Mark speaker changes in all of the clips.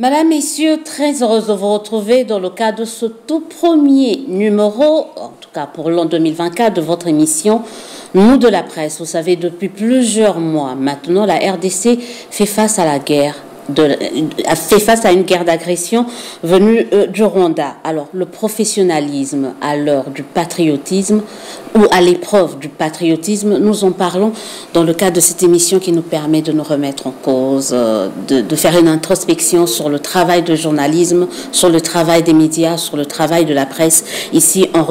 Speaker 1: Madame, Messieurs, très heureuse de vous retrouver dans le cadre de ce tout premier numéro, en tout cas pour l'an 2024, de votre émission Nous de la presse. Vous savez, depuis plusieurs mois maintenant, la RDC fait face à la guerre a fait face à une guerre d'agression venue euh, du Rwanda. Alors, le professionnalisme à l'heure du patriotisme ou à l'épreuve du patriotisme, nous en parlons dans le cadre de cette émission qui nous permet de nous remettre en cause, euh, de, faire une introspection sur le travail de journalisme, sur le travail des médias, sur le travail de la presse ici en,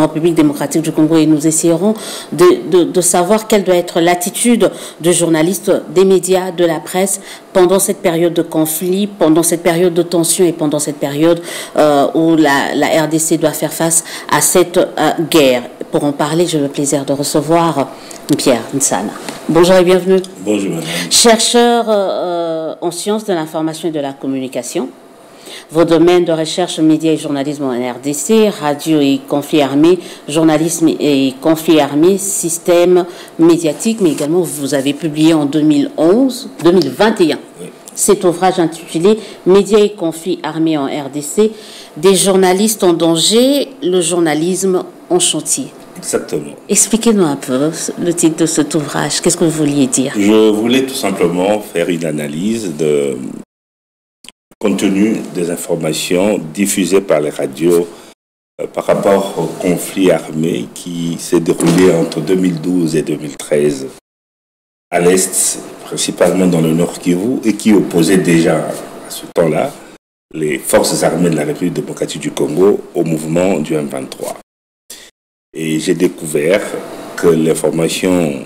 Speaker 1: République démocratique du Congo et nous essayerons de, de savoir quelle doit être l'attitude de journalistes, des médias, de la presse pendant cette période de conflit, pendant cette période de tension et pendant cette période euh, où la, RDC doit faire face à cette euh, guerre. Pour en parler, j'ai le plaisir de recevoir Pierre Nsana. Bonjour et bienvenue.
Speaker 2: Bonjour madame.
Speaker 1: Chercheur euh, en sciences de l'information et de la communication. Vos domaines de recherche, médias et journalisme en RDC, radio et conflits armés, journalisme et conflits armés, système médiatique, mais également vous avez publié en 2011, 2021 cet ouvrage intitulé Médias et conflits armés en RDC, des journalistes en danger, le journalisme en chantier.
Speaker 2: Exactement.
Speaker 1: Expliquez-nous un peu le titre de cet ouvrage. Qu'est-ce que vous vouliez dire?
Speaker 2: Je voulais tout simplement faire une analyse de, contenu des informations diffusées par les radios euh, par rapport au conflit armé qui s'est déroulé entre 2012 et 2013 à l'Est, principalement dans le Nord Kivu, et qui opposait déjà à ce temps-là les forces armées de la République démocratique du Congo au mouvement du M23. Et j'ai découvert que l'information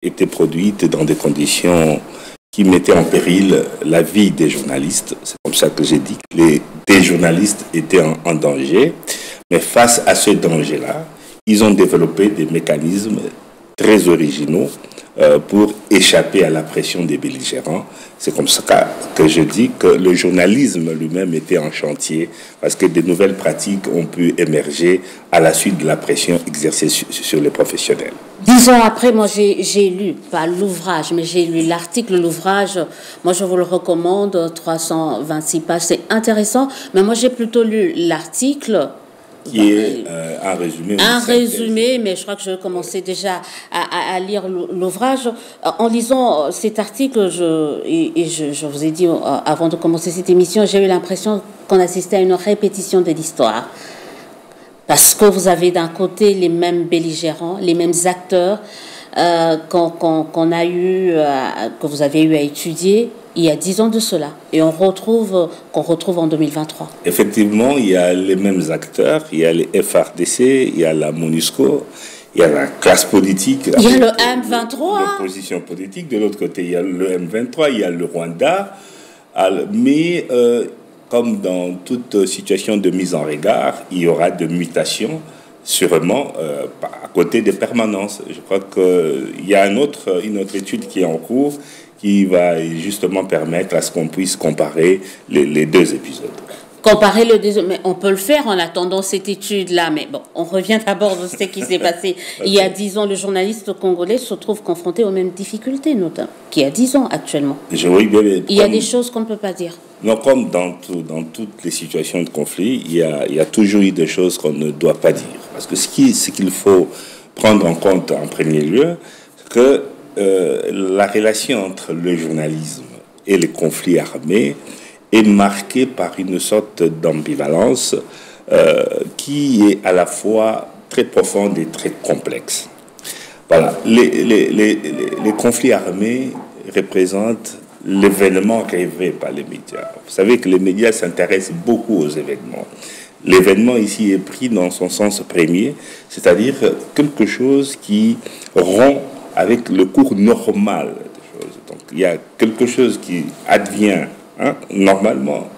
Speaker 2: était produite dans des conditions qui mettait en péril la vie des journalistes. C'est comme ça que j'ai dit que les, des journalistes étaient en, danger. Mais face à ce danger-là, ils ont développé des mécanismes très originaux euh, pour échapper à la pression des belligérants. C'est comme ça que je dis que le journalisme lui-même était en chantier parce que de nouvelles pratiques ont pu émerger à la suite de la pression exercée sur, les professionnels.
Speaker 1: Dix ans après, moi j'ai lu, pas l'ouvrage, mais j'ai lu l'article, l'ouvrage. Moi je vous le recommande, 326 pages, c'est intéressant. Mais moi j'ai plutôt lu l'article
Speaker 2: qui est euh, un résumé.
Speaker 1: Un résumé, mais je crois que je commencer déjà à, lire l'ouvrage. Euh, en lisant euh, cet article, je, et, je, vous ai dit avant de commencer cette émission, j'ai eu l'impression qu'on assistait à une répétition de l'histoire. Parce que vous avez d'un côté les mêmes belligérants, les mêmes acteurs qu'on a eu, que vous avez eu à étudier, il y a dix ans de cela et on retrouve qu'on retrouve en 2023.
Speaker 2: Effectivement, il y a les mêmes acteurs, il y a les FRDC, il y a la MONUSCO, il y a la classe politique.
Speaker 1: Il y a le M23.
Speaker 2: L'opposition politique. De l'autre côté, il y a le M23, il y a le Rwanda. Mais euh, comme dans toute situation de mise en regard, il y aura de mutations sûrement euh, à côté des permanences. Je crois qu'il y a un autre, une autre étude qui est en cours qui va justement permettre à ce qu'on puisse comparer les, deux épisodes.
Speaker 1: Comparer le deux, mais on peut le faire en attendant cette étude-là. Mais bon, on revient d'abord de ce qui s'est passé. Il y a dix ans, le journaliste congolais se trouve confronté aux mêmes difficultés, notamment, qui a dix ans actuellement.
Speaker 2: Je, oui, bien,
Speaker 1: il y a des choses qu'on ne peut pas dire.
Speaker 2: Non, comme dans, dans toutes les situations de conflit, il y, a, il y a toujours eu des choses qu'on ne doit pas dire. Parce que ce qu'il ce qu'il faut prendre en compte en premier lieu, c'est que euh, la relation entre le journalisme et les conflits armés est marquée par une sorte d'ambivalence euh, qui est à la fois très profonde et très complexe. Voilà, les, conflits armés représentent l'événement rêvé par les médias. Vous savez que les médias s'intéressent beaucoup aux événements. L'événement ici est pris dans son sens premier, c'est-à-dire quelque chose qui rompt avec le cours normal des choses. Donc il y a quelque chose qui advient hein, normalement.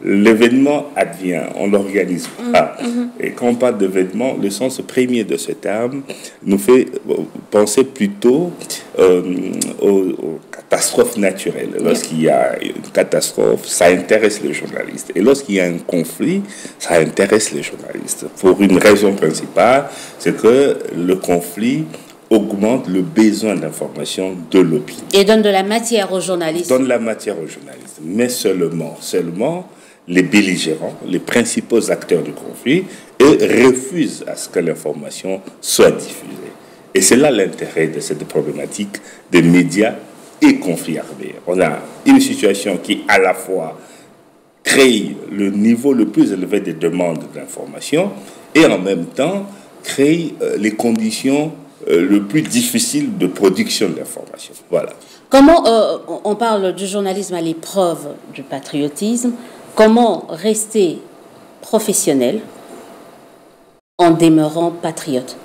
Speaker 2: L'événement advient, on l'organise mm, pas. Mm-hmm. Et quand on parle d'événement, le sens premier de ce terme nous fait penser plutôt euh, aux, catastrophes naturelles. Lorsqu'il y a une catastrophe, ça intéresse les journalistes. Et lorsqu'il y a un conflit, ça intéresse les journalistes. Pour une raison principale, c'est que le conflit augmente le besoin d'information de l'opinion.
Speaker 1: Et donne de la matière aux journalistes.
Speaker 2: Donne la matière aux journalistes. Mais seulement, seulement les belligérants, les principaux acteurs du conflit, et refusent à ce que l'information soit diffusée. Et c'est là l'intérêt de cette problématique des médias et conflits armés. On a une situation qui à la fois crée le niveau le plus élevé des demandes d'information et en même temps crée euh, les conditions euh, le plus difficiles de production d'information. Voilà.
Speaker 1: Comment euh, on parle du journalisme à l'épreuve du patriotisme Comment rester professionnel en demeurant patriote?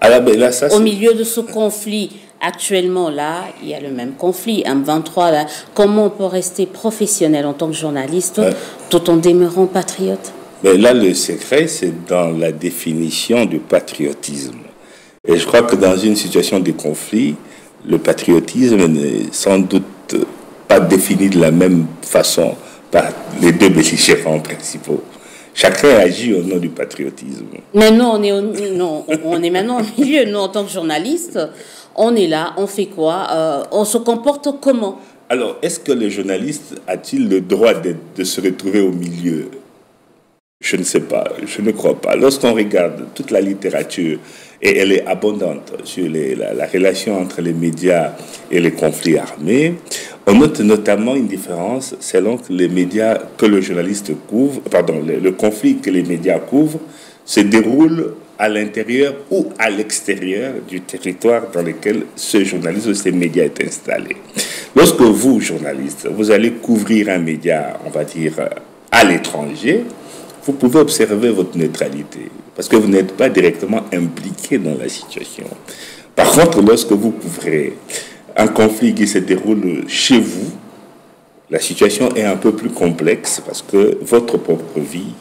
Speaker 2: Alors, ben là, ça,
Speaker 1: Au milieu de ce conflit, actuellement là, il y a le même conflit, M23 là. Comment on peut rester professionnel en tant que journaliste tout en demeurant patriote?
Speaker 2: Ben là, le secret, c'est dans la définition du patriotisme. Et je crois que dans une situation de conflit, le patriotisme n'est sans doute pas défini de la même façon par les deux belligérants principaux. Chacun agit au nom du patriotisme.
Speaker 1: Maintenant, on est, non, on est maintenant au milieu. Nous, en tant que journalistes, on est là, on fait quoi euh, On se comporte comment?
Speaker 2: Alors, est-ce que le journaliste a-t-il le droit de, de se retrouver au milieu? Je ne sais pas, je ne crois pas. Lorsqu'on regarde toute la littérature, et elle est abondante sur la, la, relation entre les médias et les conflits armés, on note notamment une différence selon que les médias que le journaliste couvre, pardon, le conflit que les médias couvrent se déroule à l'intérieur ou à l'extérieur du territoire dans lequel ce journaliste ou ces médias est installé. Lorsque vous, journaliste, vous allez couvrir un média, on va dire, à l'étranger, vous pouvez observer votre neutralité parce que vous n'êtes pas directement impliqué dans la situation. Par contre, lorsque vous couvrez un conflit qui se déroule chez vous, la situation est un peu plus complexe parce que votre propre vie,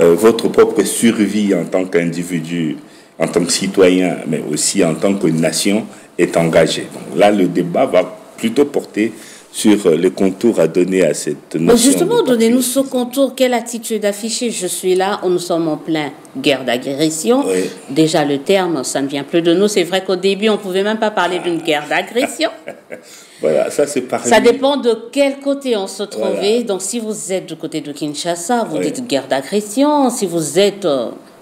Speaker 2: euh, votre propre survie en tant qu'individu, en tant que citoyen, mais aussi en tant que nation est engagée. Donc là, le débat va plutôt porter sur les contours à donner à cette notion.
Speaker 1: Mais justement, donnez-nous ce contour. Quelle attitude afficher? Je suis là, nous sommes en plein guerre d'agression.
Speaker 2: Oui.
Speaker 1: Déjà, le terme, ça ne vient plus de nous. C'est vrai qu'au début, on ne pouvait même pas parler d'une guerre d'agression.
Speaker 2: voilà, ça c'est pareil.
Speaker 1: Ça dépend de quel côté on se trouvait. Voilà. Donc, si vous êtes du côté de Kinshasa, vous oui. dites guerre d'agression. Si vous êtes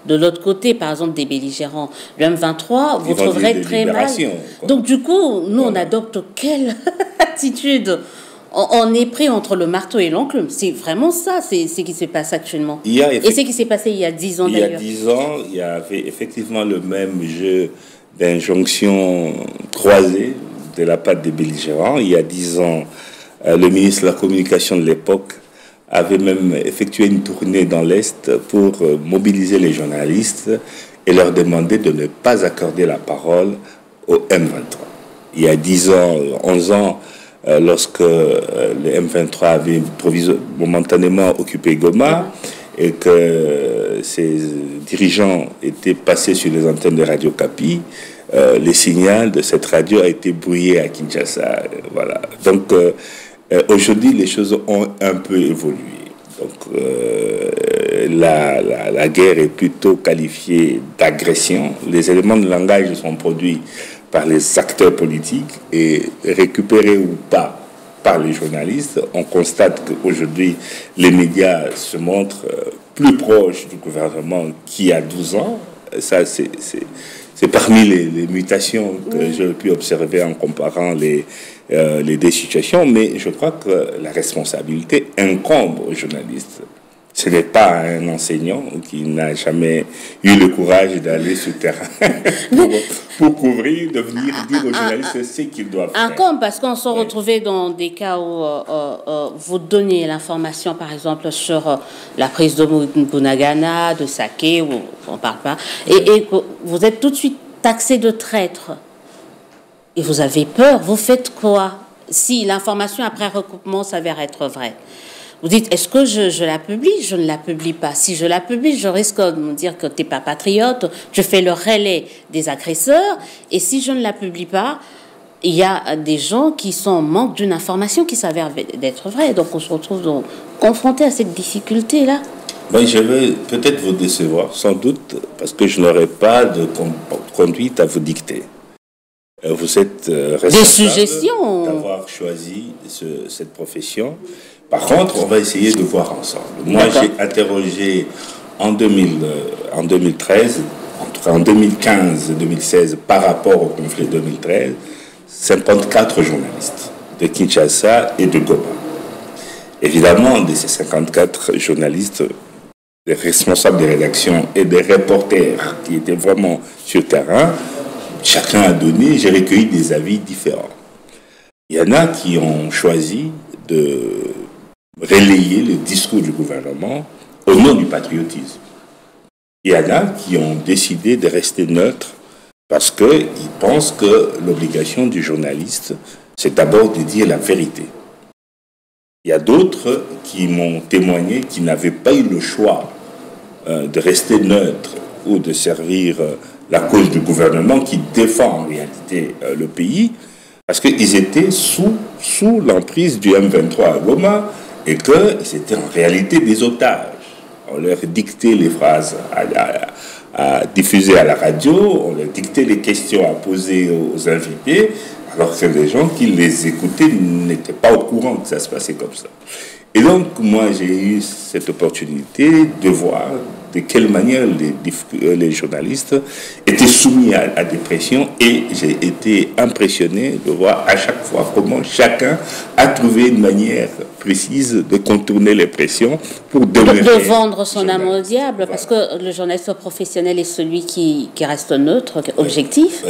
Speaker 1: de l'autre côté, par exemple, des belligérants, le M23, vous trouverez très mal. Quoi. Donc, du coup, nous, on adopte quelle attitude on est pris entre le marteau et l'enclume. C'est vraiment ça, c'est ce qui se passe actuellement.
Speaker 2: Il y a
Speaker 1: et c'est ce qui s'est passé il y a dix ans
Speaker 2: Il y a dix ans, il y avait effectivement le même jeu d'injonction croisée de la part des belligérants. Il y a dix ans, euh, le ministre de la Communication de l'époque avait même effectué une tournée dans l'Est pour mobiliser les journalistes et leur demander de ne pas accorder la parole au M23. Il y a 10 ans, 11 ans, euh, lorsque euh, le M23 avait momentanément occupé Goma et que ses dirigeants étaient passés sur les antennes de Radio Capi, euh, les signaux de cette radio a été brouillé à Kinshasa. Voilà. Donc, Aujourd'hui, les choses ont un peu évolué. Donc, euh, la, la, la, guerre est plutôt qualifiée d'agression. Les éléments de langage sont produits par les acteurs politiques et récupérés ou pas par les journalistes. On constate qu'aujourd'hui, les médias se montrent plus proches du gouvernement qu'il y a 12 ans. Ça, c'est parmi les, les, mutations que j'ai pu observer en comparant les, euh, les deux situations, mais je crois que la responsabilité incombe aux journalistes. Ce n'est pas un enseignant qui n'a jamais eu le courage d'aller sur le terrain pour, pour, couvrir, de venir dire aux journalistes ce qu'ils doivent faire.
Speaker 1: Incombe, parce qu'on oui. retrouvé dans des cas où euh, euh, vous donnez l'information, par exemple, sur la prise de Bunagana, de Saké, on ne parle pas, et, et vous êtes tout de suite taxé de traître. Et vous avez peur, vous faites quoi si l'information après recoupement s'avère être vraie? Vous dites, est-ce que je, la publie? Je ne la publie pas. Si je la publie, je risque de me dire que tu n'es pas patriote. Je fais le relais des agresseurs. Et si je ne la publie pas, il y a des gens qui sont en manque d'une information qui s'avère d'être vraie. Donc on se retrouve confronté à cette difficulté-là.
Speaker 2: Ben, je vais peut-être vous décevoir, sans doute, parce que je n'aurai pas de conduite à vous dicter. Euh, vous êtes euh, responsable d'avoir choisi cette profession. Par contre, on va essayer de voir ensemble. Moi, j'ai interrogé en, 2000, euh, en 2013, en tout cas en 2015-2016, par rapport au conflit 2013, 54 journalistes de Kinshasa et de Goma. Évidemment, de ces 54 journalistes, des responsables des rédactions et des reporters qui étaient vraiment sur terrain, chacun a donné, j'ai recueilli des avis différents. Il y en a qui ont choisi de relayer le discours du gouvernement au nom du patriotisme. Il y en a qui ont décidé de rester neutres parce qu'ils pensent que l'obligation du journaliste, c'est d'abord de dire la vérité. Il y a d'autres qui m'ont témoigné qu'ils n'avaient pas eu le choix euh, de rester neutres ou de servir euh, la cause du gouvernement qui défend en réalité euh, le pays, parce qu'ils étaient sous, sous l'emprise du M23 à Goma et qu'ils étaient en réalité des otages. On leur dictait les phrases à, diffuser à la radio, on leur dictait les questions à poser aux invités, alors que les gens qui les écoutaient n'étaient pas au courant que ça se passait comme ça. Et donc, moi, j'ai eu cette opportunité de voir de quelle manière les, euh, les journalistes étaient soumis à, des pressions et j'ai été impressionné de voir à chaque fois comment chacun a trouvé une manière précise de contourner les pressions pour
Speaker 1: demeurer... De, vendre son âme au diable, parce que le journaliste professionnel est celui qui, qui reste neutre, objectif.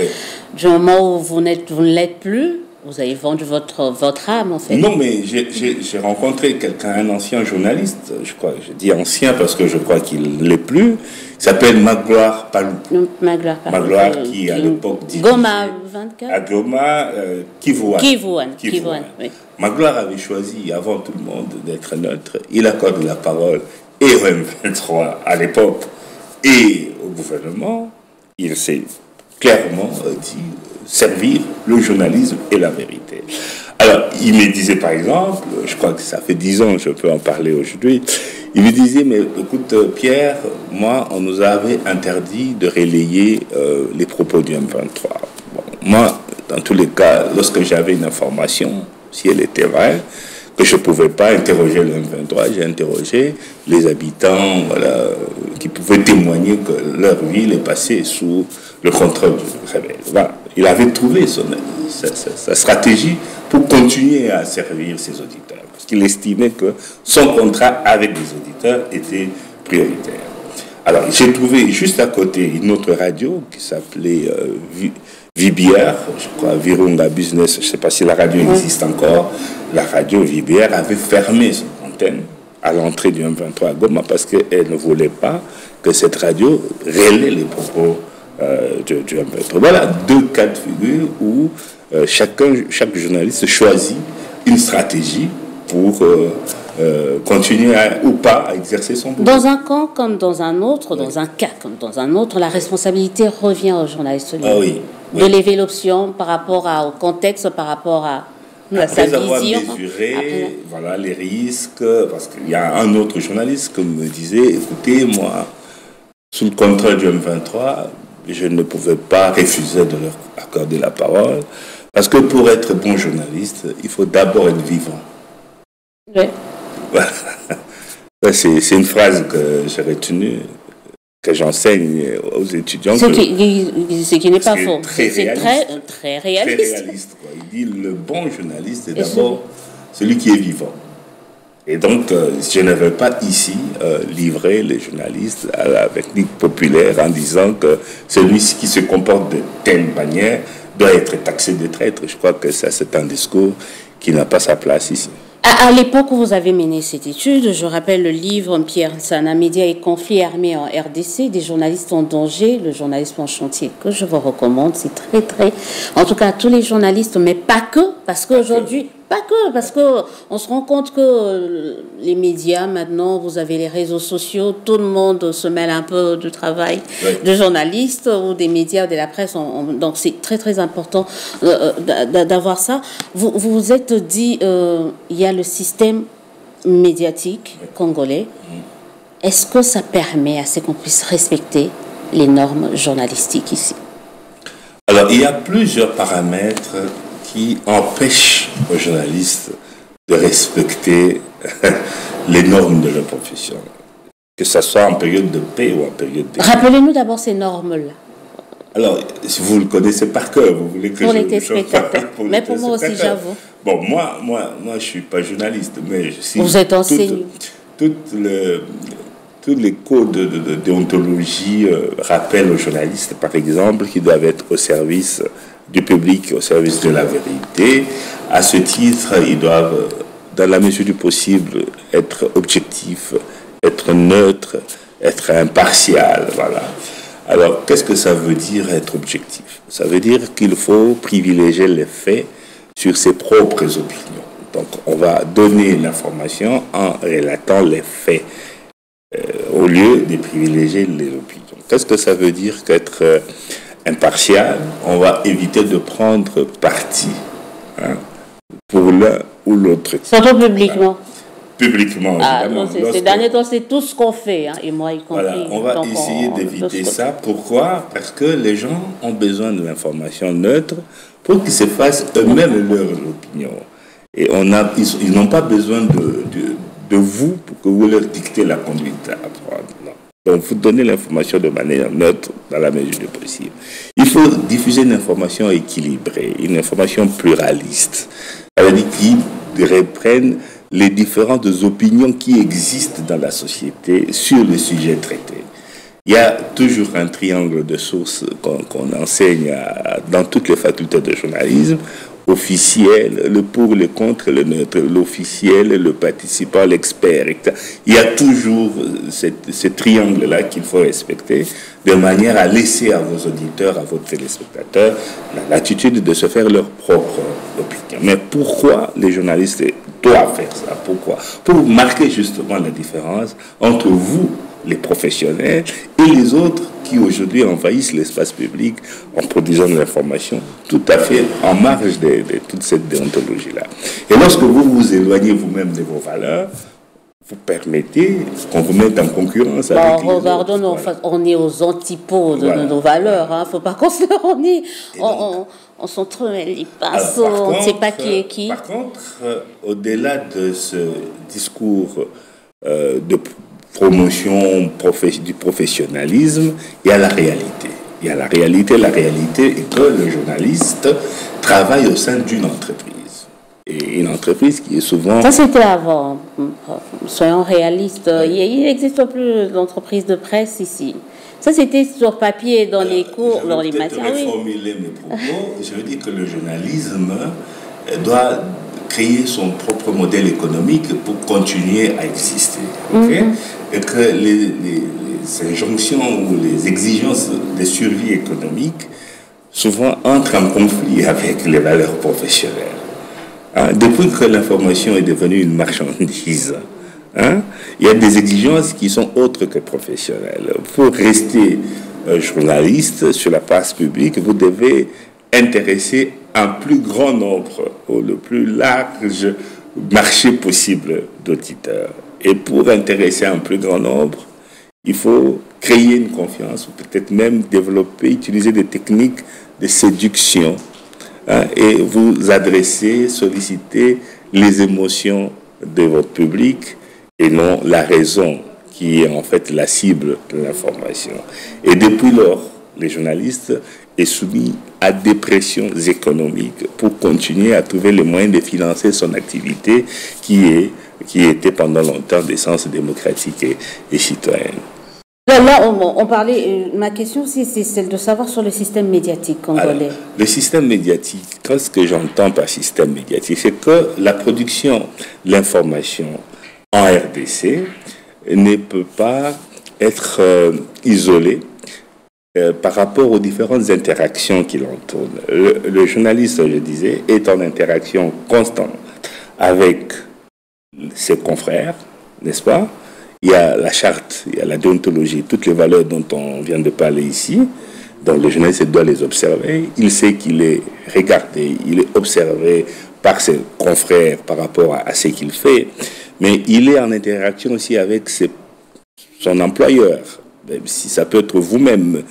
Speaker 1: Du moment où vous, vous ne l'êtes plus, vous avez vendu votre, votre âme, en fait.
Speaker 2: Non, mais j'ai rencontré quelqu'un, un ancien journaliste, je crois, je dis ancien parce que je crois qu'il ne l'est plus, il s'appelle Magloire Palou.
Speaker 1: Magloire Palou.
Speaker 2: Magloire qui, à l'époque,
Speaker 1: Goma 24
Speaker 2: À Goma, euh,
Speaker 1: oui.
Speaker 2: Magloire avait choisi, avant tout le monde, d'être neutre. Il accorde la parole et au M23 à l'époque et au gouvernement. Il s'est clairement euh, dit servir le journalisme et la vérité. Alors, il me disait par exemple, je crois que ça fait dix ans, je peux en parler aujourd'hui, il me disait, mais écoute Pierre, moi, on nous avait interdit de relayer euh, les propos du M23. moi, dans tous les cas, lorsque j'avais une information, si elle était vraie, que je ne pouvais pas interroger le M23, j'ai interrogé les habitants voilà, qui pouvaient témoigner que leur ville est passée sous le contrôle du rebelle. Voilà il avait trouvé son, sa, stratégie pour continuer à servir ses auditeurs. Parce qu'il estimait que son contrat avec les auditeurs était prioritaire. Alors, j'ai trouvé juste à côté une autre radio qui s'appelait euh, Vibière, je crois, Virunga Business, je ne sais pas si la radio existe encore. La radio Vibière avait fermé son antenne à l'entrée du M23 à Goma parce qu'elle ne voulait pas que cette radio relaie les propos euh, voilà deux cas de figure où euh, chacun, chaque journaliste choisit une stratégie pour euh, continuer ou pas à exercer son boulot.
Speaker 1: Dans un camp comme dans un autre, dans un cas comme dans un autre, la responsabilité revient au journaliste.
Speaker 2: Ah oui,
Speaker 1: De lever l'option par rapport au contexte, par rapport à,
Speaker 2: sa avoir vision. mesuré voilà, les risques, parce qu'il y a un autre journaliste qui me disait, écoutez, moi, sous le contrôle du M23, je ne pouvais pas refuser de leur accorder la parole, parce que pour être bon journaliste, il faut d'abord être vivant.
Speaker 1: Oui.
Speaker 2: C'est une phrase que j'ai retenue, que j'enseigne aux étudiants.
Speaker 1: Ce qui, n'est pas faux. C'est très, très réaliste.
Speaker 2: Très réaliste Il dit le bon journaliste est d'abord celui qui est vivant. Et donc, euh, je ne veux pas ici euh, livrer les journalistes à la technique populaire en disant que celui qui se comporte de telle manière doit être taxé de traître. Je crois que ça, c'est un discours qui n'a pas sa place ici.
Speaker 1: À, l'époque où vous avez mené cette étude, je rappelle le livre Pierre Sana, Médias et conflits armés en RDC, des journalistes en danger, le journalisme en chantier, que je vous recommande. C'est très, très. En tout cas, tous les journalistes, mais pas que, parce qu'aujourd'hui, pas que, parce qu'on se rend compte que les médias, maintenant, vous avez les réseaux sociaux, tout le monde se mêle un peu du travail de journalistes ou des médias ou de la presse. donc, c'est très, très important euh, euh, d'avoir ça. Vous vous êtes dit, euh, il y a le système médiatique congolais. Est-ce que ça permet à ce qu'on puisse respecter les normes journalistiques ici?
Speaker 2: Alors, il y a plusieurs paramètres qui empêchent aux journalistes de respecter les normes de leur profession, que ce soit en période de paix ou en période de...
Speaker 1: Rappelez-nous d'abord ces normes-là.
Speaker 2: Alors, si vous le connaissez par cœur, vous voulez que
Speaker 1: pour
Speaker 2: je...
Speaker 1: les téléspectateurs. mais pour moi aussi, j'avoue.
Speaker 2: Bon, moi, moi, moi, je suis pas journaliste, mais je suis...
Speaker 1: Vous êtes enseignant.
Speaker 2: Toute, le, tous les codes de, déontologie euh, rappellent aux journalistes, par exemple, qu'ils doivent être au service du public, au service de la vérité. À ce titre, ils doivent, dans la mesure du possible, être objectifs, être neutres, être impartial. Voilà. Alors, qu'est-ce que ça veut dire être objectif? Ça veut dire qu'il faut privilégier les faits sur ses propres opinions. Donc, on va donner l'information en relatant les faits euh, au lieu de privilégier les opinions. Qu'est-ce que ça veut dire qu'être euh, impartial On va éviter de prendre parti hein, pour l'un ou l'autre.
Speaker 1: Surtout publiquement
Speaker 2: publiquement.
Speaker 1: Ah, ces derniers temps, c'est tout ce qu'on fait, hein, et moi y compris.
Speaker 2: Voilà, on va essayer d'éviter ça. Pourquoi? Parce que les gens ont besoin de l'information neutre pour qu'ils se fassent eux-mêmes leur opinion. Et on a, ils, n'ont pas besoin de, de, de, vous pour que vous leur dictez la conduite à prendre. Donc, vous donnez l'information de manière neutre dans la mesure du possible. Il faut diffuser une information équilibrée, une information pluraliste, c'est-à-dire qui reprenne les différentes opinions qui existent dans la société sur le sujet traité. Il y a toujours un triangle de sources qu'on enseigne dans toutes les facultés de journalisme officiel, le pour, le contre, le neutre, l'officiel, le participant, l'expert, Il y a toujours ce triangle-là qu'il faut respecter de manière à laisser à vos auditeurs, à vos téléspectateurs, la latitude de se faire leur propre opinion. Mais pourquoi les journalistes doivent faire ça? Pourquoi? Pour marquer justement la différence entre vous, les professionnels, et les autres qui aujourd'hui envahissent l'espace public en produisant de l'information tout à fait en marge de, toute cette déontologie-là. Et lorsque vous vous éloignez vous-même de vos valeurs, vous permettez qu'on vous mette en concurrence avec
Speaker 1: les autres. on est aux antipodes de nos valeurs. Il hein. ne faut pas qu'on se on est, on, on, s'entremêle on ne sait pas qui est qui.
Speaker 2: Par contre, euh, au-delà de ce discours euh, de promotion du professionnalisme, il y a la réalité. Il y a la réalité. La réalité est que le journaliste travaille au sein d'une entreprise. Et une entreprise qui est souvent...
Speaker 1: Ça, c'était avant. Soyons réalistes. Il n'existe plus d'entreprise de presse ici. Ça, c'était sur papier, dans les cours, dans les matières.
Speaker 2: Je vais reformuler mes propos. Je veux dire que le journalisme doit créer son propre modèle économique pour continuer à exister. Mhm. Et que les, injonctions ou les exigences de survie économique souvent entrent en conflit avec les valeurs professionnelles. Hein, depuis que l'information est devenue une marchandise, hein, il y a des exigences qui sont autres que professionnelles. Pour rester journaliste sur la place publique, vous devez intéresser un plus grand nombre, ou le plus large marché possible d'auditeurs. Et pour intéresser un plus grand nombre, il faut créer une confiance, ou peut-être même développer, utiliser des techniques de séduction, hein, et vous adresser, solliciter les émotions de votre public et non la raison qui est en fait la cible de l'information. Et depuis lors, les journalistes est soumis à des pressions économiques pour continuer à trouver les moyens de financer son activité qui, est, qui était pendant longtemps d'essence démocratique et, et citoyenne.
Speaker 1: Là, on, parlait, euh, ma question c'est celle de savoir sur le système médiatique congolais.
Speaker 2: le système médiatique, qu'est-ce que j'entends par système médiatique C'est que la production de l'information en RDC ne peut pas être euh, isolée euh, par rapport aux différentes interactions qui l'entourent. Le, journaliste, je disais, est en interaction constante avec ses confrères, n'est-ce pas? Il y a la charte, il y a la déontologie, toutes les valeurs dont on vient de parler ici. Donc le journaliste doit les observer. Il sait qu'il est regardé, il est observé par ses confrères par rapport à, ce qu'il fait. Mais il est en interaction aussi avec son employeur, même si ça peut être vous-même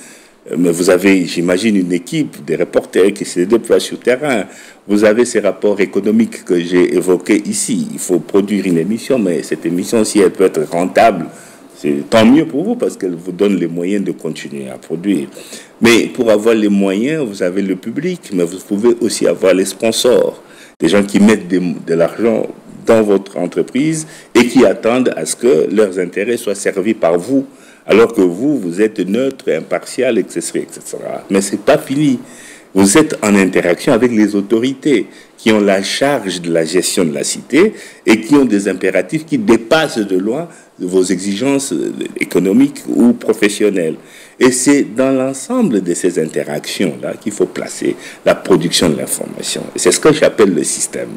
Speaker 2: mais vous avez, j'imagine, une équipe de reporters qui se déploient sur le terrain. Vous avez ces rapports économiques que j'ai évoqués ici. Il faut produire une émission, mais cette émission, si elle peut être rentable, c'est tant mieux pour vous parce qu'elle vous donne les moyens de continuer à produire. Mais pour avoir les moyens, vous avez le public, mais vous pouvez aussi avoir les sponsors, des gens qui mettent de l'argent dans votre entreprise et qui attendent à ce que leurs intérêts soient servis par vous alors que vous, vous êtes neutre, impartial, etc. etc. Mais ce n'est pas fini. Vous êtes en interaction avec les autorités qui ont la charge de la gestion de la cité et qui ont des impératifs qui dépassent de loin vos exigences économiques ou professionnelles. Et c'est dans l'ensemble de ces interactions-là qu'il faut placer la production de l'information. C'est ce que j'appelle le système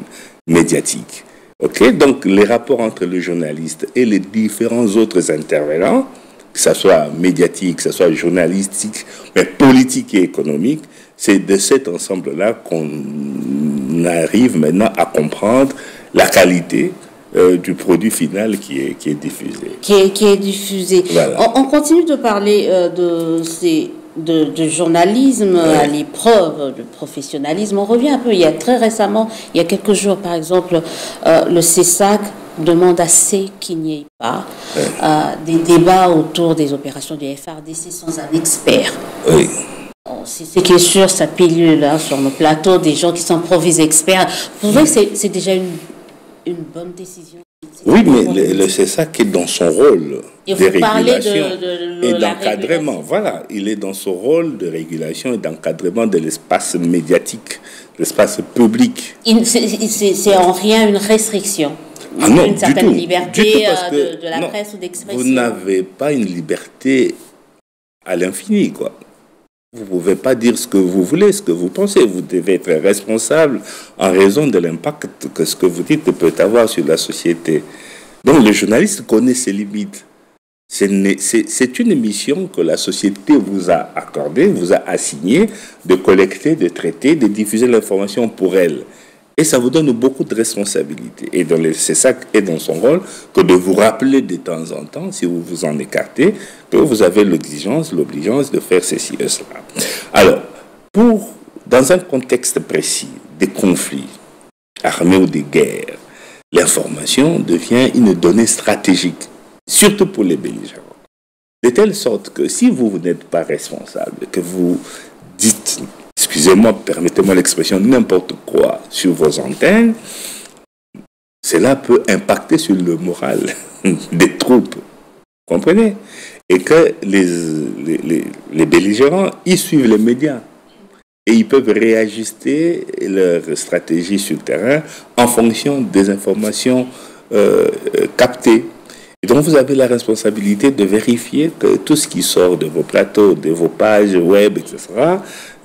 Speaker 2: médiatique. Ok, donc les rapports entre le journaliste et les différents autres intervenants que ce soit médiatique, que ce soit journalistique, mais politique et économique, c'est de cet ensemble-là qu'on arrive maintenant à comprendre la qualité euh, du produit final qui est, qui est diffusé.
Speaker 1: Qui est, qui est diffusé. On, continue de parler euh, de ces de, journalisme à l'épreuve de professionnalisme. On revient un peu, il y a très récemment, il y a quelques jours par exemple, euh, le CESAC demande assez qu'il n'y ait pas euh, des débats autour des opérations du FRDC sans un expert. Oui. C'est qui est sûr, ça pilule là, sur nos plateaux, des gens qui s'improvisent experts. Vous trouvez que c'est déjà une, une bonne décision
Speaker 2: oui, mais c'est ça qui est dans son rôle de régulation et d'encadrement. Voilà, il est dans son rôle de régulation et d'encadrement de l'espace médiatique, l'espace public.
Speaker 1: C'est en rien une restriction.
Speaker 2: Ah non, une
Speaker 1: certaine
Speaker 2: liberté
Speaker 1: euh, de, la presse ou d'expression.
Speaker 2: Vous n'avez pas une liberté à l'infini, quoi. Vous ne pouvez pas dire ce que vous voulez, ce que vous pensez. Vous devez être responsable en raison de l'impact que ce que vous dites peut avoir sur la société. Donc le journaliste connaît ses limites. C'est une mission que la société vous a accordée, vous a assignée, de collecter, de traiter, de diffuser l'information pour elle. Et ça vous donne beaucoup de responsabilités. Et c'est ça est dans son rôle, que de vous rappeler de temps en temps, si vous vous en écartez, que vous avez l'exigence, l'obligation de faire ceci et cela. Alors, pour, dans un contexte précis, des conflits armés ou des guerres, l'information devient une donnée stratégique, surtout pour les belligérants. De telle sorte que si vous n'êtes pas responsable, que vous dites excusez-moi, permettez-moi l'expression, n'importe quoi sur vos antennes, cela peut impacter sur le moral des troupes. Comprenez? Et que les, les, les, belligérants, ils suivent les médias. Et ils peuvent réajuster leur stratégie sur le terrain en fonction des informations euh, captées et donc vous avez la responsabilité de vérifier que tout ce qui sort de vos plateaux, de vos pages web, etc.,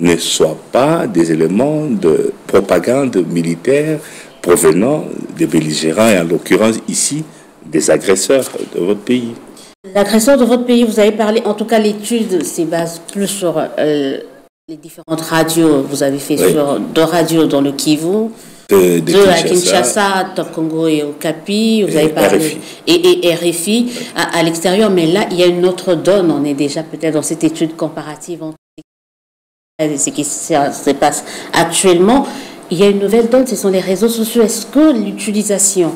Speaker 2: ne soit pas des éléments de propagande militaire provenant des belligérants et en l'occurrence ici des agresseurs de votre pays.
Speaker 1: L'agresseur de votre pays, vous avez parlé, en tout cas l'étude s'est base plus sur euh, les différentes radios. Vous avez fait sur deux radios dans le Kivu, de, à Kinshasa, Top Congo et au Capi, vous avez parlé, et, RFI à, l'extérieur, mais là, il y a une autre donne, on est déjà peut-être dans cette étude comparative entre ce qui se passe actuellement. Il y a une nouvelle donne, ce sont les réseaux sociaux. Est-ce que l'utilisation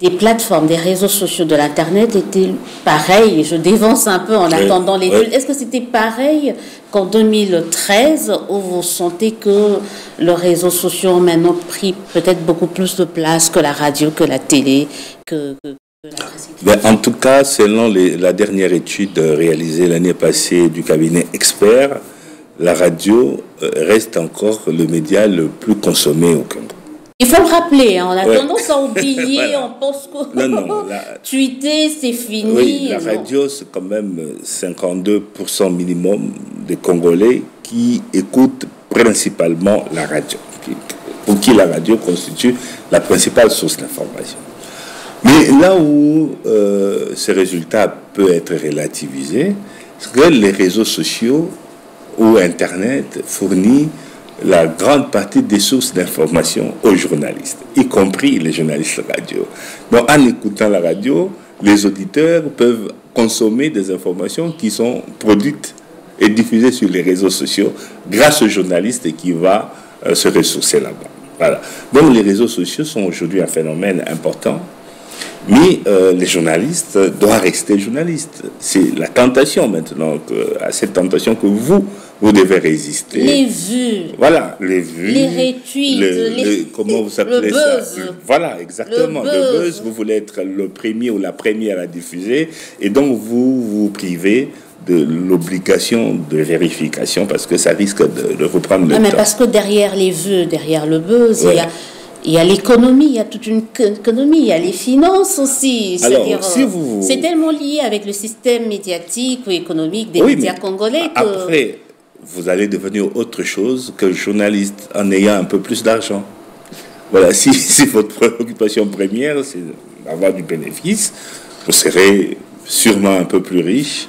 Speaker 1: des plateformes, des réseaux sociaux, de l'Internet était pareil. Je dévance un peu en attendant les Est-ce que c'était pareil qu'en 2013 où vous sentez que les réseaux sociaux ont maintenant pris peut-être beaucoup plus de place que la radio, que la télé, que,
Speaker 2: ben, En tout cas, selon la dernière étude réalisée l'année passée du cabinet Expert, la radio euh, reste encore le média le plus consommé au Congo.
Speaker 1: Il faut le rappeler, hein, on a tendance à oublier, on pense que non, non, tweeter, c'est fini.
Speaker 2: Oui, la radio, c'est quand même 52% minimum des Congolais qui écoutent principalement la radio, pour qui la radio constitue la principale source d'information. Mais là où euh, ce résultat peut être relativisé, c'est que les réseaux sociaux ou Internet fournissent la grande partie des sources d'information aux journalistes, y compris les journalistes radio. Donc en écoutant la radio, les auditeurs peuvent consommer des informations qui sont produites est diffusé sur les réseaux sociaux grâce au journaliste qui va euh, se ressourcer là-bas. Voilà. Donc les réseaux sociaux sont aujourd'hui un phénomène important mais euh, les journalistes doivent rester journalistes. C'est la tentation maintenant, à cette tentation que vous, vous devez résister.
Speaker 1: Les vues.
Speaker 2: Voilà, les vues.
Speaker 1: Les
Speaker 2: les, comment vous appelez ça? Voilà, exactement. Le buzz. Vous voulez être le premier ou la première à la diffuser. Et donc, vous vous privez de l'obligation de vérification parce que ça risque de, vous prendre le
Speaker 1: ah, mais parce que derrière les vues, derrière le buzz, il y a il y a l'économie, il y a toute une économie, il y a les finances aussi. C'est tellement lié avec le système médiatique ou économique des médias congolais
Speaker 2: que... Après, vous allez devenir autre chose que journaliste en ayant un peu plus d'argent. Voilà, si, si votre préoccupation première, c'est d'avoir du bénéfice, vous serez sûrement un peu plus riche,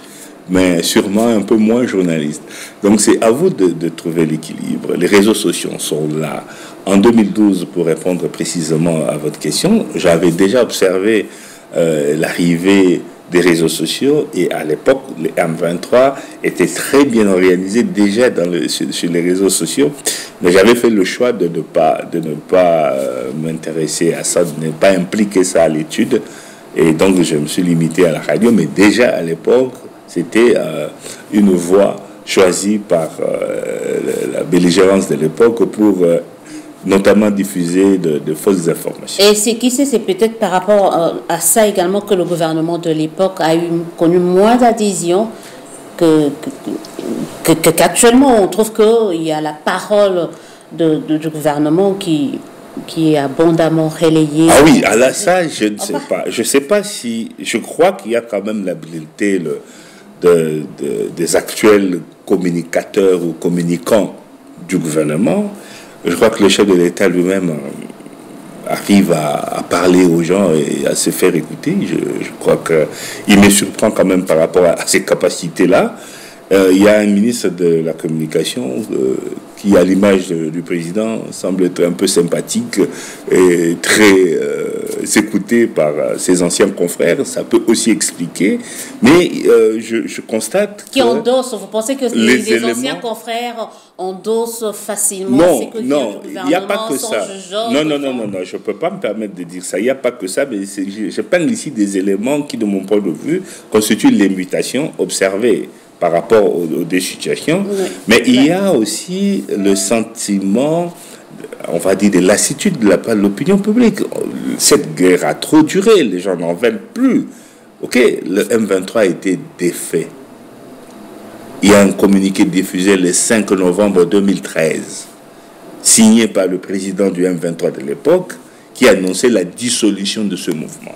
Speaker 2: mais sûrement un peu moins journaliste. Donc c'est à vous de, de trouver l'équilibre. Les réseaux sociaux sont là. En 2012, pour répondre précisément à votre question, j'avais déjà observé euh, l'arrivée des réseaux sociaux et à l'époque, les M23 étaient très bien organisés déjà dans le, sur, les réseaux sociaux. Mais j'avais fait le choix de ne pas, de ne pas euh, m'intéresser à ça, de ne pas impliquer ça à l'étude. Et donc, je me suis limité à la radio. Mais déjà à l'époque, c'était euh, une voie choisie par la belligérance de l'époque pour notamment diffuser de, fausses informations.
Speaker 1: Et ce qui c'est peut-être par rapport euh, à ça également que le gouvernement de l'époque a eu, connu moins d'adhésion que, qu'actuellement. on trouve qu'il y a la parole de, du gouvernement qui, qui est abondamment relayée.
Speaker 2: Ah oui, à la ça, je ne sais pas. Je ne sais pas si... Je crois qu'il y a quand même l'habileté le, de, des actuels communicateurs ou communicants du gouvernement je crois que le chef de l'État lui-même euh, arrive à, parler aux gens et à se faire écouter. Je, je crois qu'il me surprend quand même par rapport à, ces capacités-là. Euh, il y a un ministre de la communication euh, qui, à l'image du président, semble être un peu sympathique et très écouté par ses anciens confrères. Ça peut aussi aussi Mais je, je, constate
Speaker 1: Qui endosse Vous pensez que les, anciens confrères endossent facilement
Speaker 2: Non, non, il n'y a pas que ça. Non, non, non, non, non, je ne peux pas me permettre de dire ça. Il n'y a pas que ça, mais je, je parle ici des éléments qui, de mon point de vue, constituent les mutations observées par rapport aux, des situations. Mais il y a aussi le sentiment, on va dire, de lassitude de la part de l'opinion publique. Cette guerre a trop duré, les gens n'en veulent plus. Ok, le M23 a été défait. Il y a un communiqué diffusé le 5 novembre 2013, signé par le président du M23 de l'époque, qui annonçait la dissolution de ce mouvement.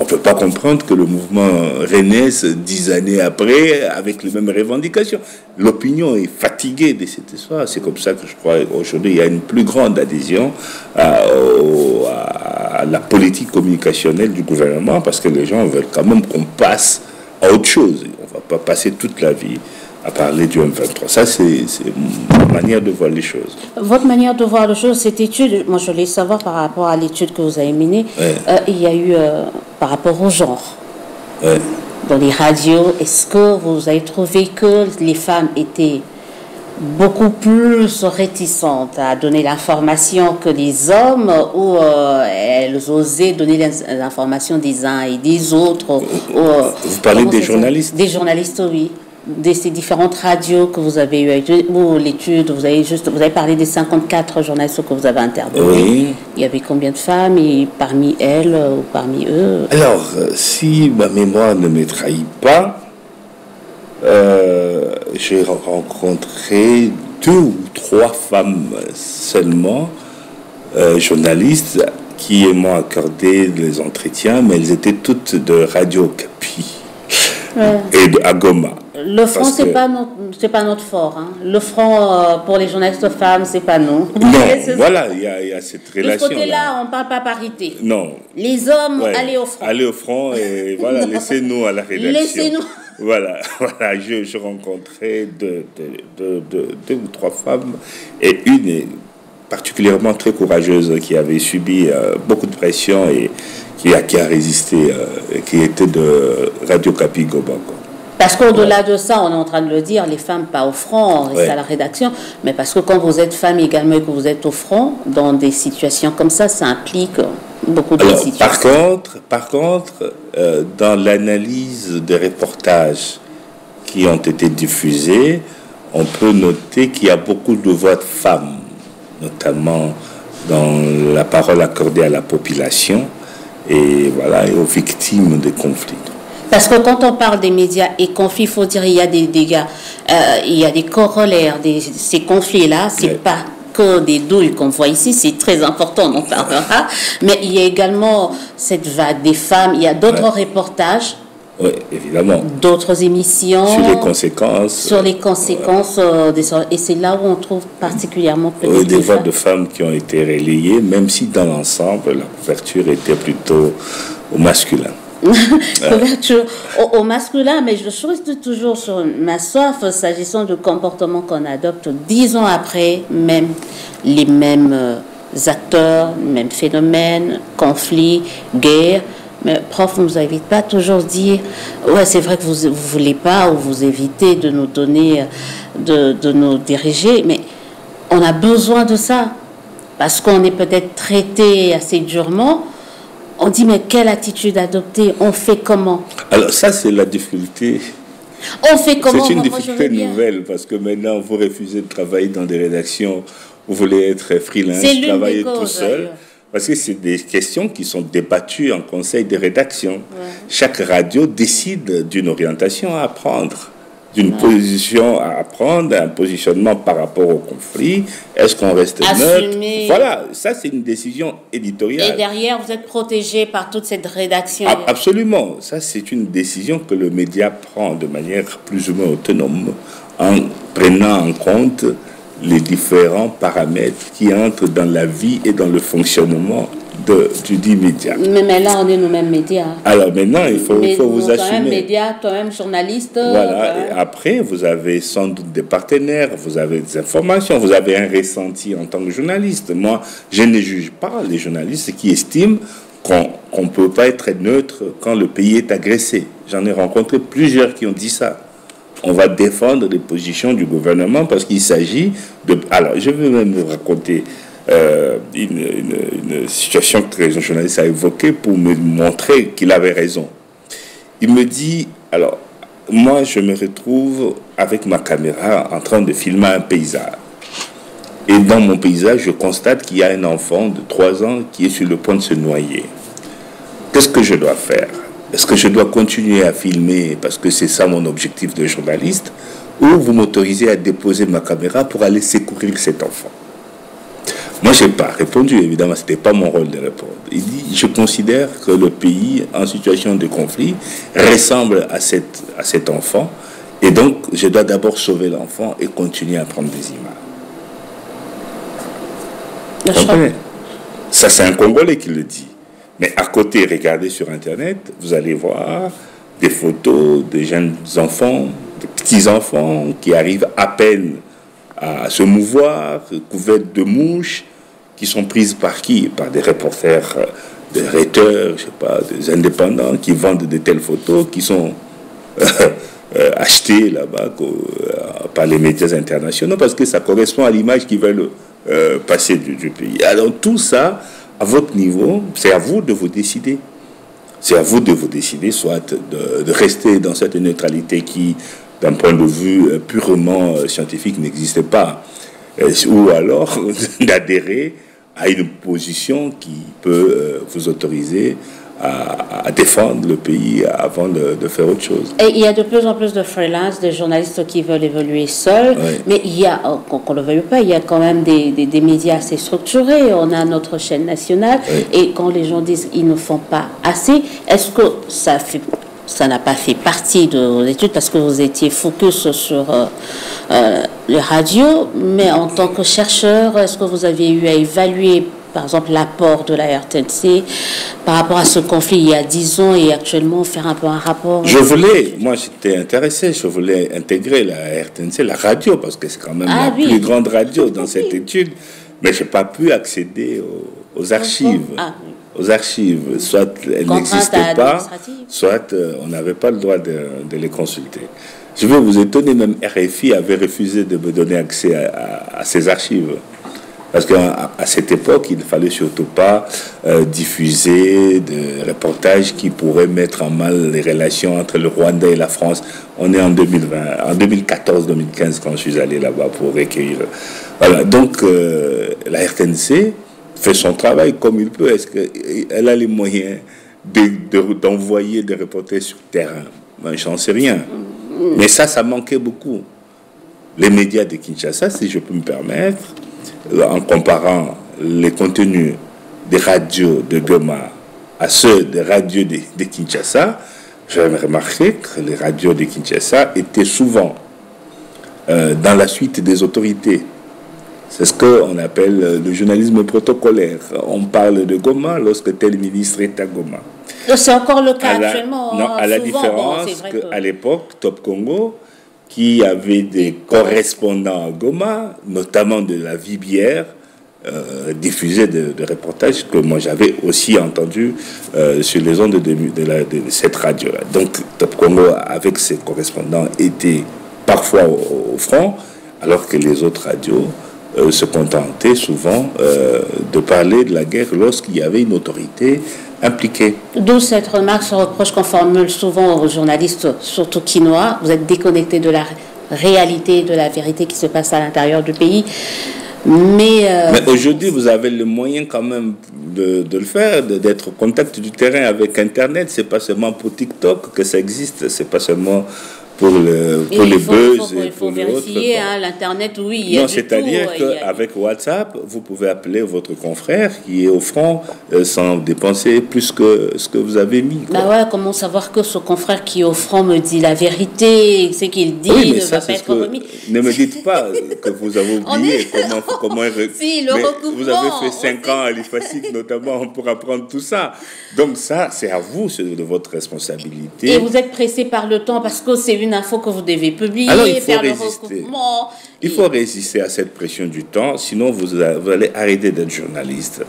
Speaker 2: On ne peut pas comprendre que le mouvement renaisse dix années après avec les mêmes revendications. L'opinion est fatiguée de cette histoire. C'est comme ça que je crois qu'aujourd'hui, il y a une plus grande adhésion à, à, la politique communicationnelle du gouvernement parce que les gens veulent quand même qu'on passe à autre chose. On ne va pas passer toute la vie à parler du M23. Ça, c'est ma manière de voir les choses.
Speaker 1: Votre manière de voir les choses, cette étude, moi je voulais savoir par rapport à l'étude que vous avez menée, euh, il y a eu euh, par rapport au genre. Dans les radios, est-ce que vous avez trouvé que les femmes étaient beaucoup plus réticentes à donner l'information que les hommes ou euh, elles osaient donner l'information des uns et des autres
Speaker 2: Vous parlez des journalistes.
Speaker 1: Des journalistes, oui de ces différentes radios que vous avez eues, ou l'étude, vous avez juste, vous avez parlé des 54 journalistes que vous avez interviewés. Il y avait combien de femmes et parmi elles ou parmi eux?
Speaker 2: Alors, euh, si ma mémoire ne me trahit pas, euh, j'ai rencontré deux ou trois femmes seulement, euh, journalistes, qui m'ont accordé les entretiens, mais elles étaient toutes de Radio Capi et de Agoma.
Speaker 1: Le front, c'est n'est pas, notre, pas notre fort. Hein. Le front, euh, pour les journalistes femmes, c'est pas nous.
Speaker 2: Non, voilà, il y, a, y a cette relation.
Speaker 1: De ce côté-là, on ne parle pas parité.
Speaker 2: Non.
Speaker 1: Les hommes, allez au front.
Speaker 2: Allez au front et voilà, laissez-nous à la rédaction.
Speaker 1: Laissez-nous.
Speaker 2: Voilà, voilà je, je rencontrais deux, deux, deux, deux, ou trois femmes et une particulièrement très courageuse qui avait subi euh, beaucoup de pression et qui a, qui a résisté, euh, qui était de Radio Capi Goba.
Speaker 1: Parce qu'au-delà de ça, on est en train de le dire, les femmes pas au front, c'est à la rédaction, mais parce que quand vous êtes femme également et que vous êtes au front, dans des situations comme ça, ça implique beaucoup de situations.
Speaker 2: Par contre, par contre euh, dans l'analyse des reportages qui ont été diffusés, on peut noter qu'il y a beaucoup de voix de femmes, notamment dans la parole accordée à la population et, voilà, et aux victimes des conflits.
Speaker 1: Parce que quand on parle des médias et conflits, il faut dire qu'il y a des dégâts, euh, il y a des corollaires, des, ces conflits-là, c'est pas que des douilles qu'on voit ici, c'est très important, on en parlera, mais il y a également cette vague des femmes, il y a d'autres reportages
Speaker 2: oui, évidemment.
Speaker 1: D'autres émissions.
Speaker 2: Sur les conséquences.
Speaker 1: Sur les conséquences. Euh, des, et c'est là où on trouve particulièrement
Speaker 2: peut des voix de femmes qui ont été relayées, même si dans l'ensemble, la couverture était plutôt au masculin.
Speaker 1: couverture au, masculin, mais je reste toujours sur ma soif s'agissant de comportements qu'on adopte dix ans après, même les mêmes euh, acteurs, mêmes phénomènes, conflits, guerres. Mais prof, vous nous invite pas toujours dire, ouais, c'est vrai que vous ne voulez pas ou vous évitez de nous donner, de, de nous diriger, mais on a besoin de ça. Parce qu'on est peut-être traité assez durement. On dit, mais quelle attitude adopter On fait comment?
Speaker 2: Alors, ça, c'est la difficulté.
Speaker 1: On fait comment?
Speaker 2: C'est une difficulté nouvelle parce que maintenant, vous refusez de travailler dans des rédactions, vous voulez être freelance, travailler tout seul. Parce que c'est des questions qui sont débattues en conseil de rédaction. Chaque radio décide d'une orientation à prendre, d'une position à prendre, un positionnement par rapport au conflit. Est-ce qu'on reste neutre? Voilà, ça c'est une décision éditoriale.
Speaker 1: Et derrière, vous êtes protégé par toute cette rédaction.
Speaker 2: absolument, ça c'est une décision que le média prend de manière plus ou moins autonome en prenant en compte les différents paramètres qui entrent dans la vie et dans le fonctionnement de, du dit média.
Speaker 1: Mais, là, on est nous-mêmes médias.
Speaker 2: Alors maintenant, il faut, il faut vous assumer.
Speaker 1: Toi-même média, toi-même journaliste.
Speaker 2: Voilà, et après, vous avez sans doute des partenaires, vous avez des informations, vous avez un ressenti en tant que journaliste. Moi, je ne juge pas les journalistes qui estiment qu'on ne peut pas être neutre quand le pays est agressé. J'en ai rencontré plusieurs qui ont dit ça on va défendre les positions du gouvernement parce qu'il s'agit de... Alors, je vais même vous raconter euh, une, situation que un journaliste a évoquée pour me montrer qu'il avait raison. Il me dit, alors, moi, je me retrouve avec ma caméra en train de filmer un paysage. Et dans mon paysage, je constate qu'il y a un enfant de 3 ans qui est sur le point de se noyer. Qu'est-ce que je dois faire? Est-ce que je dois continuer à filmer parce que c'est ça mon objectif de journaliste? Ou vous m'autorisez à déposer ma caméra pour aller secourir cet enfant? Moi, je n'ai pas répondu, évidemment, ce n'était pas mon rôle de répondre. Il dit, je considère que le pays en situation de conflit ressemble à, cette, à cet enfant et donc je dois d'abord sauver l'enfant et continuer à prendre des images. Ça, c'est un Congolais qui le dit. Mais à côté, regardez sur Internet, vous allez voir des photos de jeunes enfants, de petits-enfants qui arrivent à peine à se mouvoir, couverts de mouches, qui sont prises par qui? Par des reporters, des réteurs, je sais pas, des indépendants qui vendent de telles photos, qui sont euh, achetées là-bas euh, par les médias internationaux, parce que ça correspond à l'image qu'ils veulent euh, passer du, pays. Alors tout ça, à votre niveau, c'est à vous de vous décider. C'est à vous de vous décider, soit de, rester dans cette neutralité qui, d'un point de vue euh, purement euh, scientifique, n'existe pas, euh, ou alors d'adhérer à une position qui peut vous autoriser à, défendre le pays avant de, faire autre chose.
Speaker 1: Et il y a de plus en plus de freelance, de journalistes qui veulent évoluer seuls, mais il y a, oh, qu'on ne le veuille pas, il y a quand même des, des, médias assez structurés. On a notre chaîne nationale, et quand les gens disent qu'ils ne font pas assez, est-ce que ça fait ça n'a pas fait partie de vos études parce que vous étiez focus sur euh, euh, les radios, mais en tant que chercheur, est-ce que vous aviez eu à évaluer par exemple l'apport de la RTNC par rapport à ce conflit il y a 10 ans et actuellement faire un peu un rapport
Speaker 2: Je voulais, moi j'étais intéressé, je voulais intégrer la RTNC, la radio, parce que c'est quand même ah la plus grande radio dans cette étude, mais je n'ai pas pu accéder aux, archives. Ah aux archives. Soit elles n'existaient pas, soit euh, on n'avait pas le droit de, les consulter. Je veux vous étonner, même RFI avait refusé de me donner accès à ces archives. Parce qu'à cette époque, il ne fallait surtout pas euh, diffuser des reportages qui pourraient mettre en mal les relations entre le Rwanda et la France. On est en 2020, en 2014-2015 quand je suis allé là-bas pour recueillir. Voilà, donc euh, la RTNC fait son travail comme il peut. Est-ce qu'elle a les moyens d'envoyer des reporters sur terrain? Ben, J'en sais rien. Mais ça, ça manquait beaucoup. Les médias de Kinshasa, si je peux me permettre, en comparant les contenus des radios de Goma à ceux des radios de, Kinshasa, j'avais remarqué que les radios de Kinshasa étaient souvent euh, dans la suite des autorités. C'est ce qu'on appelle le journalisme protocolaire. On parle de Goma lorsque tel ministre est à Goma.
Speaker 1: C'est encore le cas actuellement.
Speaker 2: Non, à la différence qu'à l'époque, Top Congo qui avait des correspondants à Goma, notamment de la Vibière, euh, diffusait de, reportages que moi j'avais aussi entendu euh, sur les ondes de, cette radio-là. Donc Top Congo, avec ses correspondants, était parfois au, front, alors que les autres radios euh, se contentaient souvent de parler de la guerre lorsqu'il y avait une autorité
Speaker 1: D'où cette remarque, ce reproche qu'on formule souvent aux journalistes, surtout quinois, vous êtes déconnecté de la réalité, de la vérité qui se passe à l'intérieur du pays. Mais,
Speaker 2: euh, Mais aujourd'hui, vous avez le moyen quand même de, de le faire, d'être au contact du terrain avec Internet. C'est pas seulement pour TikTok que ça existe, c'est pas seulement pour, le, pour buzz
Speaker 1: et pour vérifier hein, l'internet oui il
Speaker 2: y a non c'est-à-dire qu'avec WhatsApp vous pouvez appeler votre confrère qui est au front euh, sans dépenser plus que ce que vous avez mis
Speaker 1: bah ouais comment savoir que ce confrère qui est au front me dit la vérité ce qu'il dit ne va pas être remis.
Speaker 2: ne me dites pas que vous avez oublié comment comment
Speaker 1: si, le
Speaker 2: vous avez fait 5 ans à l'IFACIC notamment pour apprendre tout ça. Donc ça c'est à vous c'est de votre responsabilité.
Speaker 1: Et vous êtes pressé par le temps parce que c'est une une info que vous devez publier,
Speaker 2: Alors, il faut résister. Il faut résister à cette pression du temps, sinon vous, allez arrêter d'être journaliste.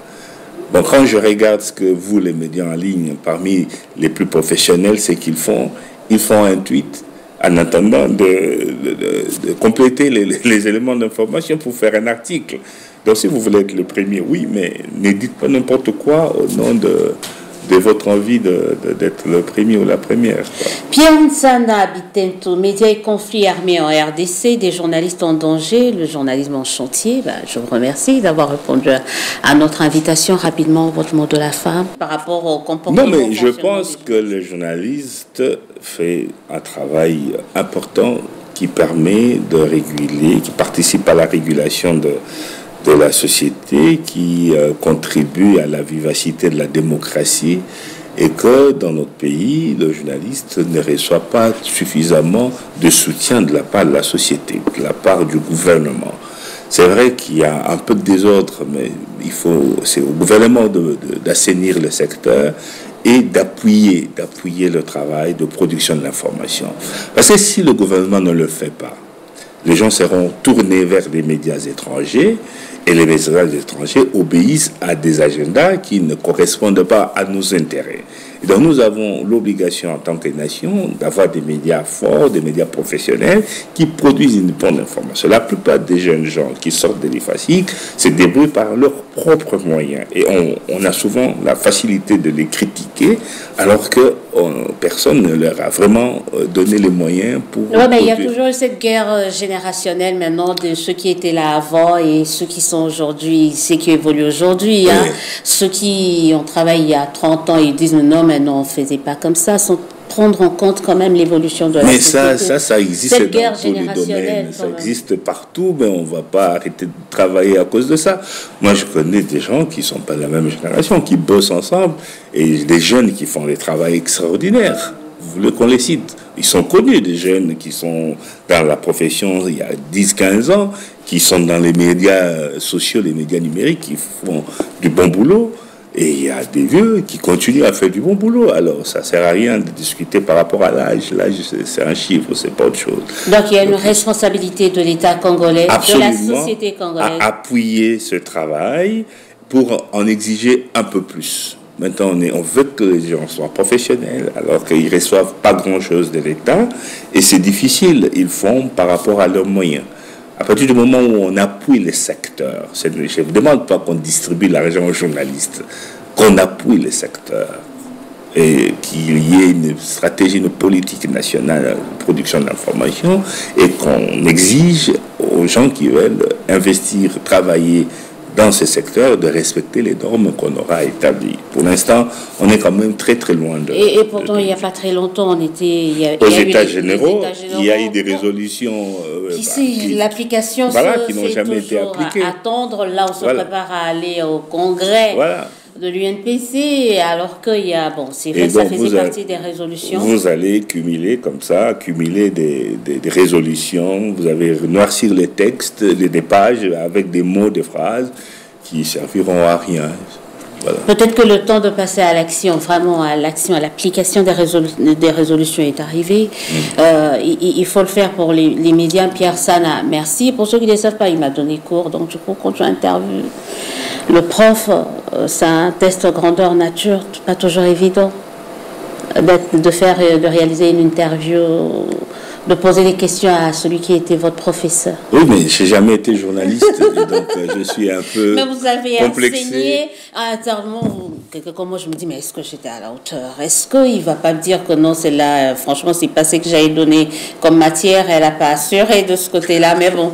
Speaker 2: Bon, quand je regarde ce que vous, les médias en ligne, parmi les plus professionnels, c'est qu'ils font, ils font un tweet en attendant de, compléter les, les éléments d'information pour faire un article. Donc si vous voulez être le premier, oui, mais ne dites pas n'importe quoi au nom de, de votre envie d'être le premier ou la première.
Speaker 1: Pierre Nsana Bitento, médias et conflits armés en RDC, des journalistes en danger, le journalisme en chantier. Ben, je vous remercie d'avoir répondu à notre invitation. Rapidement, votre mot de la femme par rapport au comportement.
Speaker 2: Non, mais je pense que le journaliste fait un travail important qui permet de réguler, qui participe à la régulation de de la société qui euh, contribue à la vivacité de la démocratie et que dans notre pays, le journaliste ne reçoit pas suffisamment de soutien de la part de la société, de la part du gouvernement. C'est vrai qu'il y a un peu de désordre, mais il faut, c'est au gouvernement d'assainir le secteur et d'appuyer, d'appuyer le travail de production de l'information. Parce que si le gouvernement ne le fait pas, les gens seront tournés vers des médias étrangers et les médias étrangers obéissent à des agendas qui ne correspondent pas à nos intérêts. Donc nous avons l'obligation en tant que nation d'avoir des médias forts, des médias professionnels qui produisent une bonne information. La plupart des jeunes gens qui sortent de l'IFACIC se débrouillent par leurs propres moyens et on, a souvent la facilité de les critiquer alors que personne ne leur a vraiment euh, donné les moyens pour...
Speaker 1: Oui, mais il y a toujours cette guerre euh, générationnelle maintenant de ceux qui étaient là avant et ceux qui sont aujourd'hui, ceux qui évoluent aujourd'hui. Hein. Ceux qui ont travaillé il y a 30 ans, ils disent non, mais non, on ne faisait pas comme ça. Sont prendre en compte quand même l'évolution de la
Speaker 2: mais société. Mais ça, ça, ça existe dans tous les domaines. Ça existe partout, mais on ne va pas arrêter de travailler à cause de ça. Moi, je connais des gens qui ne sont pas de la même génération, qui bossent ensemble, et des jeunes qui font des travaux extraordinaires. Vous voulez qu'on les cite Ils sont connus, des jeunes qui sont dans la profession il y a 10-15 ans, qui sont dans les médias sociaux, les médias numériques, qui font du bon boulot. Et il y a des vieux qui continuent à faire du bon boulot. Alors, ça ne sert à rien de discuter par rapport à l'âge. L'âge, c'est un chiffre, c'est pas autre chose.
Speaker 1: Donc, il y a une responsabilité de l'État congolais, de la société congolaise.
Speaker 2: À appuyer ce travail pour en exiger un peu plus. Maintenant, on, est, on veut que les gens soient professionnels, alors qu'ils reçoivent pas grand-chose de l'État. Et c'est difficile. Ils font par rapport à leurs moyens. À partir du moment où on appuie les secteurs, je ne demande pas qu'on distribue l'argent aux journalistes, qu'on appuie les secteurs et qu'il y ait une stratégie, une politique nationale de production d'information et qu'on exige aux gens qui veulent investir, travailler dans ces secteurs de respecter les normes qu'on aura établies. Pour l'instant, on est quand même très très loin de.
Speaker 1: Et, pourtant, il n'y a pas très longtemps, on était. Il y a,
Speaker 2: aux États, généraux, il y a eu des résolutions.
Speaker 1: Euh, qui bah, l'application
Speaker 2: voilà, qui n'ont jamais été appliquées.
Speaker 1: attendre, là, on se prépare à aller au Congrès.
Speaker 2: Voilà
Speaker 1: de l'UNPC, alors qu'il y a, bon, c'est vrai, ça faisait partie des résolutions.
Speaker 2: Vous allez cumuler comme ça, cumuler des, des, résolutions, vous allez noircir les textes, les, des pages avec des mots, des phrases qui serviront à rien.
Speaker 1: Peut-être que le temps de passer à l'action, vraiment à l'action, à l'application des, des, résolutions est arrivé. Mm. Euh, il, faut le faire pour les, médias. Pierre Sana, merci. Pour ceux qui ne savent pas, il m'a donné cours, donc du coup, quand tu le prof, c'est un test grandeur nature, pas toujours évident de faire, de réaliser une interview de poser des questions à celui qui était votre professeur.
Speaker 2: Oui, mais je n'ai jamais été journaliste, donc euh, je suis un peu.
Speaker 1: Mais vous avez enseigné à moi je me dis, mais est-ce que j'étais à la hauteur? Est-ce qu'il ne va pas me dire que non, c'est là, franchement, c'est pas ce que j'avais donné comme matière, elle n'a pas assuré de ce côté-là, mais bon.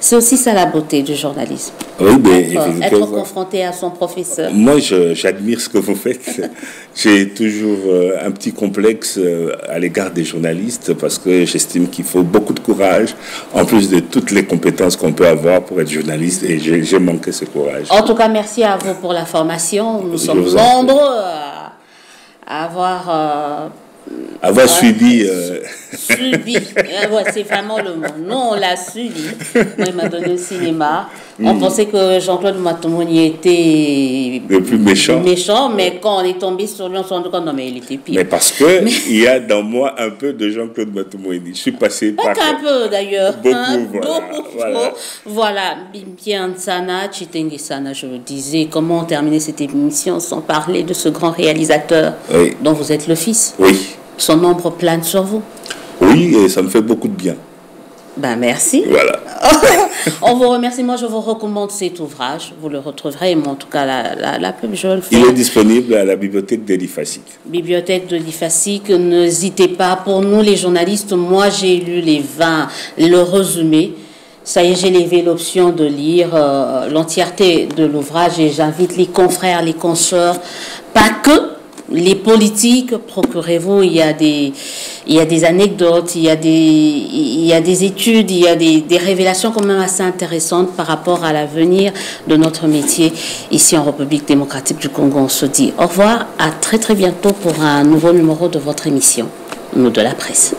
Speaker 1: C'est aussi ça la beauté du journalisme.
Speaker 2: Oui, mais
Speaker 1: être, confronté à son professeur.
Speaker 2: Moi, j'admire ce que vous faites. J'ai toujours euh, un petit complexe euh, à l'égard des journalistes parce que j'estime qu'il faut beaucoup de courage, en plus de toutes les compétences qu'on peut avoir pour être journaliste, et j'ai manqué ce courage.
Speaker 1: En tout cas, merci à vous pour la formation. Nous sommes nombreux à avoir euh,
Speaker 2: avoir suivi. Euh...
Speaker 1: Subi. Ah c'est vraiment le mot. Non, on l'a suivi. Moi, il m'a donné au cinéma. On mm. pensait que Jean-Claude Matomoni était.
Speaker 2: Le plus méchant.
Speaker 1: Méchant, mais quand on est tombé sur lui, on s'est rendu compte, non, mais il était pire.
Speaker 2: Mais parce que il y a dans moi un peu de Jean-Claude Matomoni. Je suis passé
Speaker 1: Pas
Speaker 2: par.
Speaker 1: un peu d'ailleurs.
Speaker 2: Beaucoup, hein? voilà.
Speaker 1: Beaucoup, voilà. Voilà. Bien Sana, Chitengi Sana, je vous disais, comment terminer cette émission sans parler de ce grand réalisateur dont vous êtes le fils
Speaker 2: Oui
Speaker 1: son ombre plane sur vous.
Speaker 2: Oui, et ça me fait beaucoup de bien.
Speaker 1: Ben merci.
Speaker 2: Voilà.
Speaker 1: On vous remercie. Moi, je vous recommande cet ouvrage. Vous le retrouverez, mais en tout cas, la, la, la pub, je le fais.
Speaker 2: Il est disponible à la bibliothèque de l'IFASIC.
Speaker 1: Bibliothèque de l'IFASIC. N'hésitez pas. Pour nous, les journalistes, moi, j'ai lu les 20, le résumé. Ça y est, j'ai levé l'option de lire euh, l'entièreté de l'ouvrage et j'invite les confrères, les consoeurs, pas que les politiques, procurez-vous, il y a des, il y a des anecdotes, il y a des, il y a des études, il y a des, des révélations quand même assez intéressantes par rapport à l'avenir de notre métier ici en République démocratique du Congo. On se dit au revoir, à très très bientôt pour un nouveau numéro de votre émission, nous de la presse.